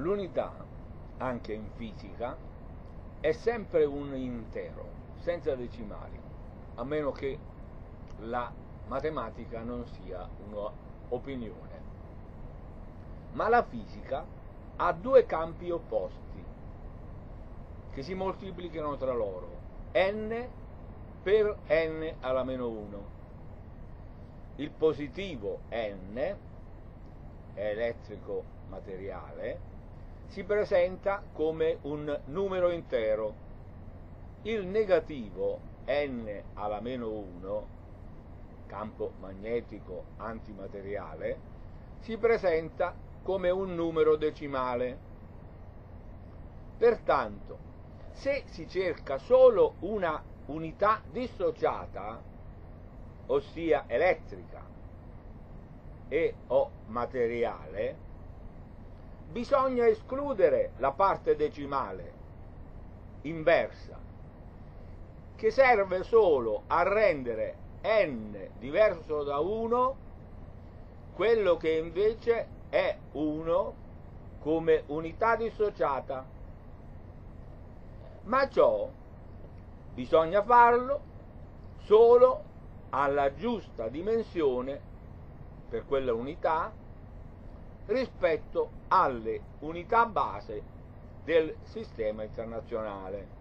L'unità, anche in fisica, è sempre un intero, senza decimali, a meno che la matematica non sia un'opinione. Ma la fisica ha due campi opposti che si moltiplicano tra loro, n per n alla meno 1. Il positivo n, è elettrico materiale, si presenta come un numero intero. Il negativo n alla meno 1, campo magnetico antimateriale, si presenta come un numero decimale. Pertanto, se si cerca solo una unità dissociata, ossia elettrica e o materiale, bisogna escludere la parte decimale inversa, che serve solo a rendere n diverso da 1 quello che invece è 1 come unità dissociata. Ma ciò bisogna farlo solo alla giusta dimensione per quella unità rispetto alle unità base del sistema internazionale.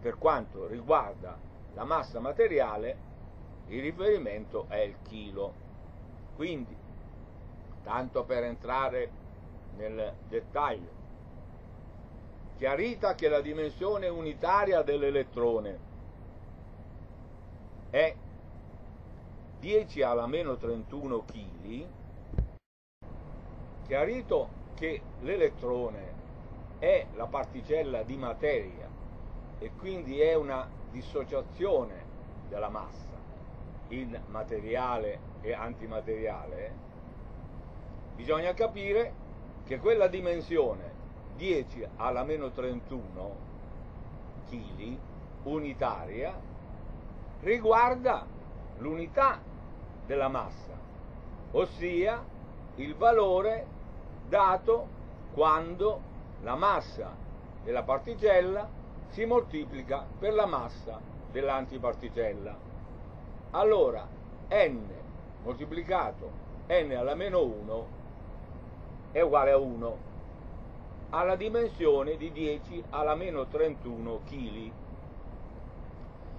Per quanto riguarda la massa materiale, il riferimento è il chilo. Quindi, tanto per entrare nel dettaglio, chiarita che la dimensione unitaria dell'elettrone è 10 alla meno 31 kg, chiarito che l'elettrone è la particella di materia e quindi è una dissociazione della massa in materiale e antimateriale, bisogna capire che quella dimensione 10 alla meno 31 kg unitaria riguarda l'unità della massa, ossia il valore dato quando la massa della particella si moltiplica per la massa dell'antiparticella. Allora n moltiplicato n alla meno 1 è uguale a 1 alla dimensione di 10 alla meno 31 kg.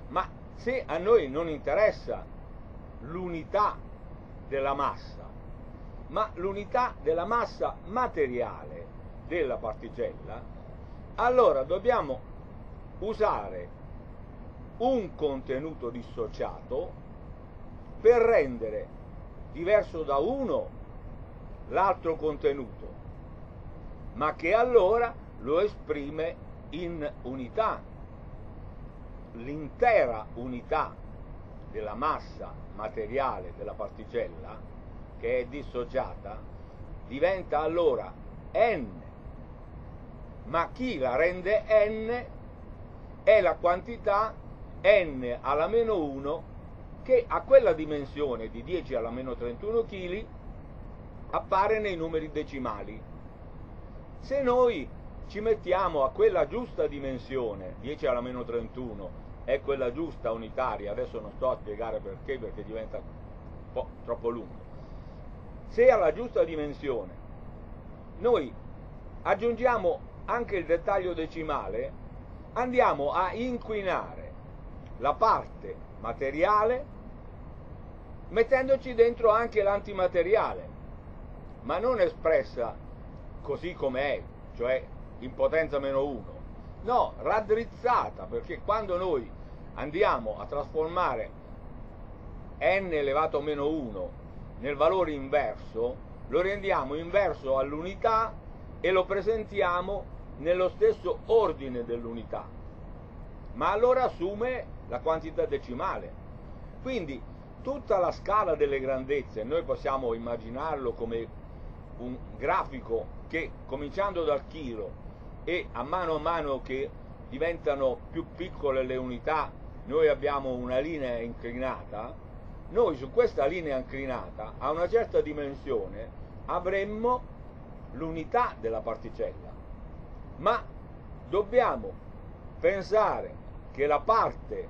Ma se a noi non interessa l'unità della massa, ma l'unità della massa materiale della particella, allora dobbiamo usare un contenuto dissociato per rendere diverso da uno l'altro contenuto, ma che allora lo esprime in unità. L'intera unità della massa materiale della particella che è dissociata, diventa allora n, ma chi la rende n è la quantità n alla meno 1 che a quella dimensione di 10 alla meno 31 kg appare nei numeri decimali. Se noi ci mettiamo a quella giusta dimensione, 10 alla meno 31, è quella giusta unitaria, adesso non sto a spiegare perché perché diventa un po' troppo lungo, se alla giusta dimensione. Noi aggiungiamo anche il dettaglio decimale, andiamo a inquinare la parte materiale mettendoci dentro anche l'antimateriale, ma non espressa così com'è, cioè in potenza meno 1, no, raddrizzata, perché quando noi andiamo a trasformare n elevato a meno 1 nel valore inverso, lo rendiamo inverso all'unità e lo presentiamo nello stesso ordine dell'unità, ma allora assume la quantità decimale. Quindi tutta la scala delle grandezze, noi possiamo immaginarlo come un grafico che cominciando dal chilo e a mano a mano che diventano più piccole le unità, noi abbiamo una linea inclinata, noi su questa linea inclinata a una certa dimensione avremmo l'unità della particella, ma dobbiamo pensare che la parte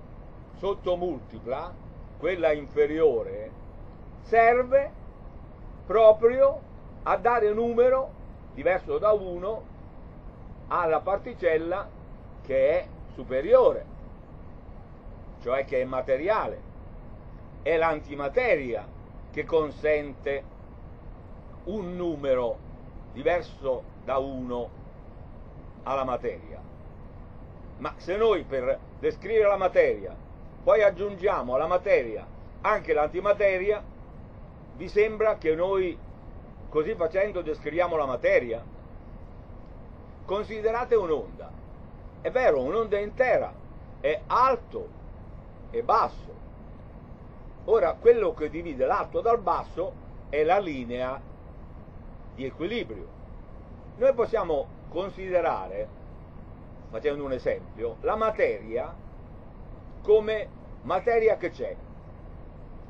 sottomultipla, quella inferiore, serve proprio a dare numero diverso da 1 alla particella che è superiore, cioè che è materiale. È l'antimateria che consente un numero diverso da 1 alla materia. Ma se noi per descrivere la materia poi aggiungiamo alla materia anche l'antimateria, vi sembra che noi così facendo descriviamo la materia? Considerate un'onda. È vero, un'onda intera è alto e basso. Ora, quello che divide l'alto dal basso è la linea di equilibrio. Noi possiamo considerare, facendo un esempio, la materia come materia che c'è.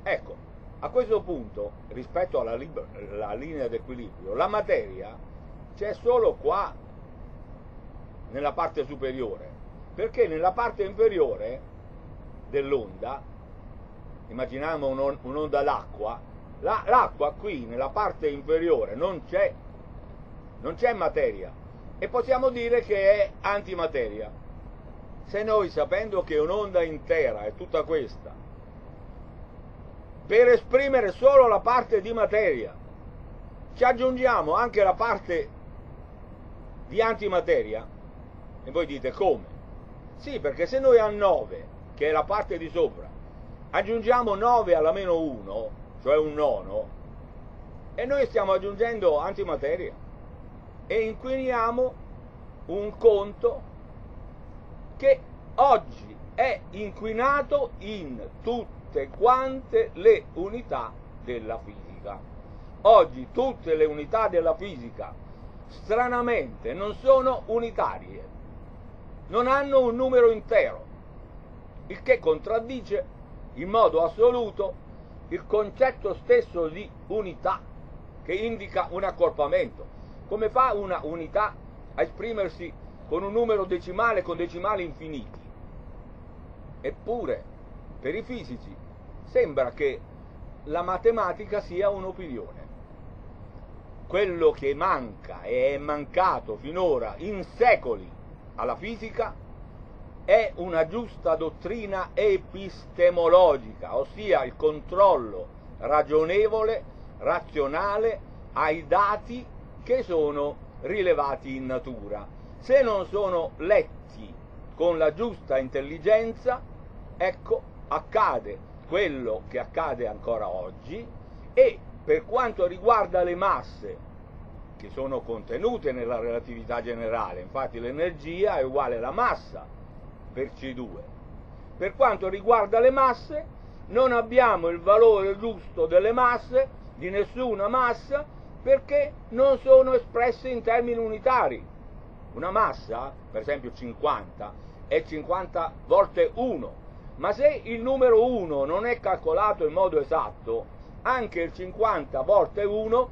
Ecco, a questo punto, rispetto alla, linea d'equilibrio, la materia c'è solo qua, nella parte superiore, perché nella parte inferiore dell'onda, immaginiamo un'onda d'acqua, l'acqua qui nella parte inferiore non c'è, non c'è materia e possiamo dire che è antimateria. Se noi sapendo che un'onda intera è tutta questa, per esprimere solo la parte di materia, ci aggiungiamo anche la parte di antimateria, e voi dite come? Sì, perché se noi a 9, che è la parte di sopra, aggiungiamo 9 alla meno 1, cioè un nono, e noi stiamo aggiungendo antimateria e inquiniamo un conto che oggi è inquinato in tutte quante le unità della fisica. Oggi tutte le unità della fisica stranamente non sono unitarie, non hanno un numero intero, il che contraddice in modo assoluto il concetto stesso di unità che indica un accorpamento. Come fa una unità a esprimersi con un numero decimale con decimali infiniti? Eppure, per i fisici, sembra che la matematica sia un'opinione. Quello che manca e è mancato finora in secoli alla fisica è una giusta dottrina epistemologica, ossia il controllo ragionevole, razionale ai dati che sono rilevati in natura. Se non sono letti con la giusta intelligenza, ecco, accade quello che accade ancora oggi e per quanto riguarda le masse che sono contenute nella relatività generale, infatti l'energia è uguale alla massa per C2. Per quanto riguarda le masse, non abbiamo il valore giusto delle masse, di nessuna massa, perché non sono espresse in termini unitari. Una massa, per esempio 50, è 50 volte 1, ma se il numero 1 non è calcolato in modo esatto, anche il 50 volte 1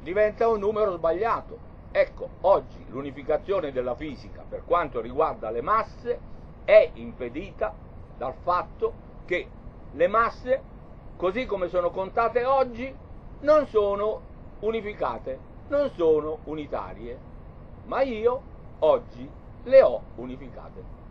diventa un numero sbagliato. Ecco, oggi l'unificazione della fisica per quanto riguarda le masse è impedita dal fatto che le masse, così come sono contate oggi, non sono unificate, non sono unitarie, ma io oggi le ho unificate.